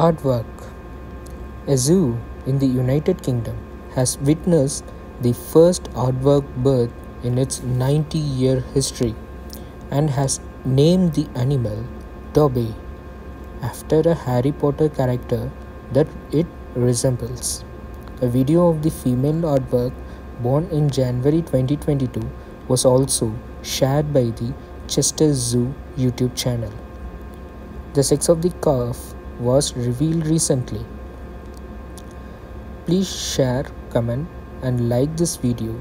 Aardvark A zoo in the United Kingdom has witnessed the first aardvark birth in its 90 year history and has named the animal Dobby after a Harry Potter character that it resembles. A video of the female aardvark born in January 2022 was also shared by the Chester Zoo YouTube channel. The sex of the calf was revealed recently. Please share, comment and like this video